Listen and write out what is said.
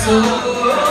Satisfy